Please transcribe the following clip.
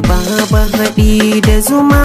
baba haɗi da zuma.